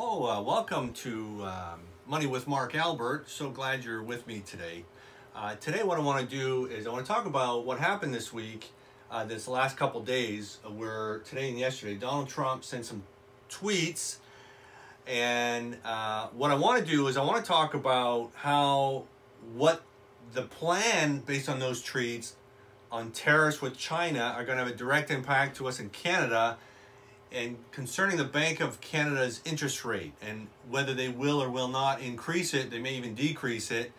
Hello, uh, welcome to um, Money with Mark Albert. So glad you're with me today. Uh, today, what I want to do is I want to talk about what happened this week, uh, this last couple days, where today and yesterday, Donald Trump sent some tweets. And uh, what I want to do is I want to talk about how what the plan based on those tweets on tariffs with China are going to have a direct impact to us in Canada and concerning the Bank of Canada's interest rate and whether they will or will not increase it, they may even decrease it.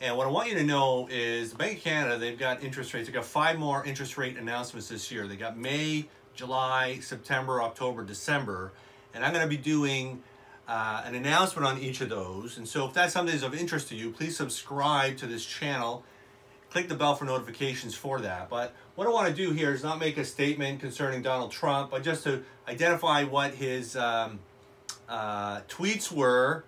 And what I want you to know is the Bank of Canada, they've got interest rates. They've got five more interest rate announcements this year. They got May, July, September, October, December. And I'm going to be doing uh, an announcement on each of those. And so if that's something that's of interest to you, please subscribe to this channel click the bell for notifications for that. But what I want to do here is not make a statement concerning Donald Trump, but just to identify what his um, uh, tweets were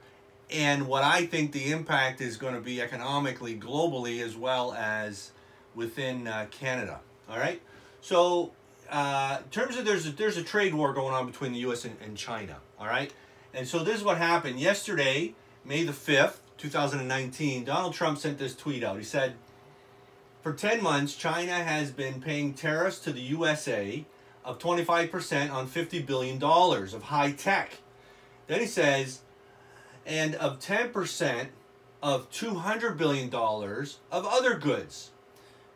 and what I think the impact is going to be economically, globally, as well as within uh, Canada. All right. So, uh, in terms of there's a, there's a trade war going on between the U.S. and, and China. All right. And so this is what happened yesterday, May the fifth, 2019. Donald Trump sent this tweet out. He said. For 10 months, China has been paying tariffs to the USA of 25% on $50 billion of high tech. Then he says, and of 10% of $200 billion of other goods.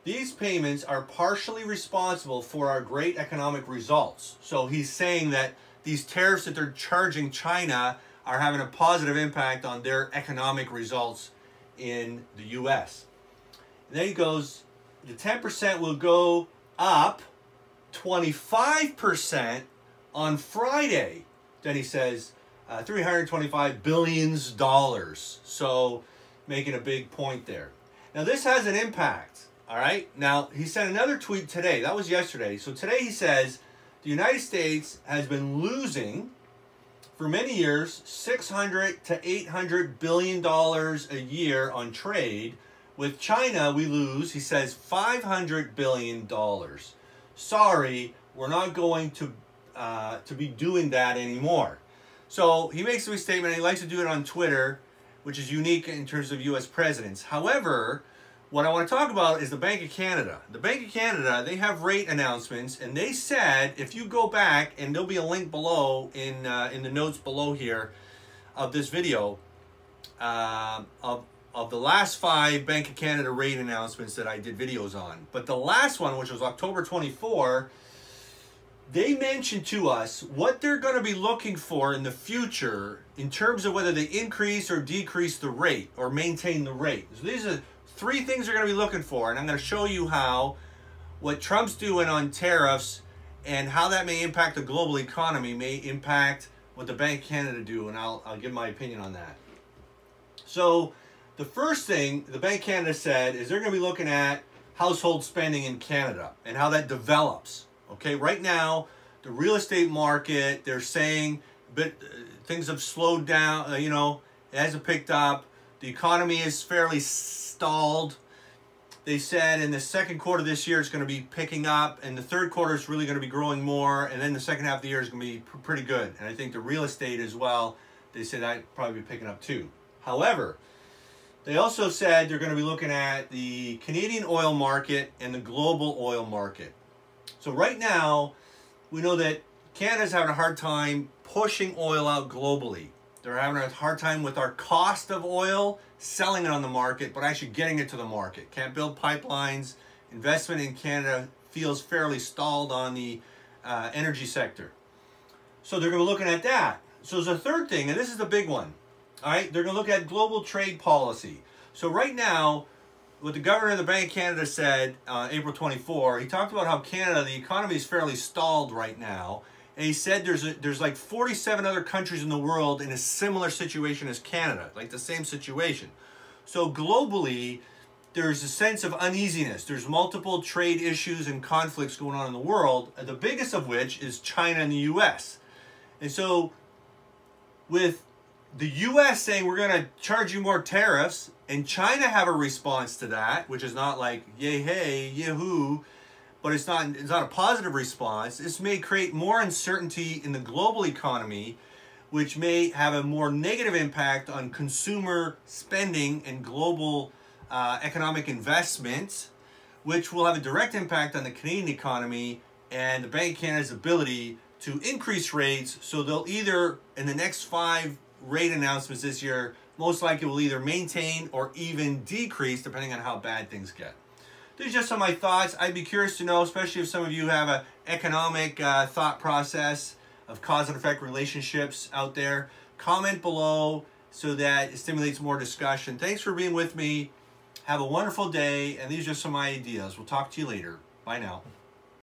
These payments are partially responsible for our great economic results. So he's saying that these tariffs that they're charging China are having a positive impact on their economic results in the US. And then he goes, the 10% will go up 25% on Friday. Then he says uh, 325 billions dollars. So making a big point there. Now this has an impact. All right. Now he sent another tweet today. That was yesterday. So today he says the United States has been losing for many years 600 to 800 billion dollars a year on trade with China, we lose, he says, $500 billion. Sorry, we're not going to, uh, to be doing that anymore. So he makes a statement, he likes to do it on Twitter, which is unique in terms of U.S. presidents. However, what I want to talk about is the Bank of Canada. The Bank of Canada, they have rate announcements, and they said, if you go back, and there'll be a link below in, uh, in the notes below here of this video, uh, of of the last five Bank of Canada rate announcements that I did videos on. But the last one, which was October 24, they mentioned to us what they're going to be looking for in the future in terms of whether they increase or decrease the rate or maintain the rate. So these are three things they're going to be looking for. And I'm going to show you how what Trump's doing on tariffs and how that may impact the global economy may impact what the Bank of Canada do. And I'll, I'll give my opinion on that. So the first thing the Bank of Canada said is they're going to be looking at household spending in Canada and how that develops. Okay, right now, the real estate market, they're saying but uh, things have slowed down, uh, you know, it hasn't picked up. The economy is fairly stalled. They said in the second quarter this year it's going to be picking up, and the third quarter is really going to be growing more, and then the second half of the year is going to be pr pretty good. And I think the real estate as well, they said that probably be picking up too. However, they also said they're going to be looking at the Canadian oil market and the global oil market. So right now, we know that Canada's having a hard time pushing oil out globally. They're having a hard time with our cost of oil, selling it on the market, but actually getting it to the market. Can't build pipelines. Investment in Canada feels fairly stalled on the uh, energy sector. So they're going to be looking at that. So there's a third thing, and this is the big one. All right, they're going to look at global trade policy. So right now, what the governor of the Bank of Canada said uh, April 24, he talked about how Canada, the economy is fairly stalled right now. And he said there's a, there's like 47 other countries in the world in a similar situation as Canada, like the same situation. So globally, there's a sense of uneasiness. There's multiple trade issues and conflicts going on in the world, the biggest of which is China and the U.S. And so with the U.S. saying we're going to charge you more tariffs, and China have a response to that, which is not like yay hey yahoo, but it's not it's not a positive response. This may create more uncertainty in the global economy, which may have a more negative impact on consumer spending and global uh, economic investment, which will have a direct impact on the Canadian economy and the Bank of Canada's ability to increase rates. So they'll either, in the next five rate announcements this year, most likely will either maintain or even decrease depending on how bad things get. These are just some of my thoughts. I'd be curious to know, especially if some of you have an economic uh, thought process of cause and effect relationships out there. Comment below so that it stimulates more discussion. Thanks for being with me. Have a wonderful day, and these are some my ideas. We'll talk to you later. Bye now.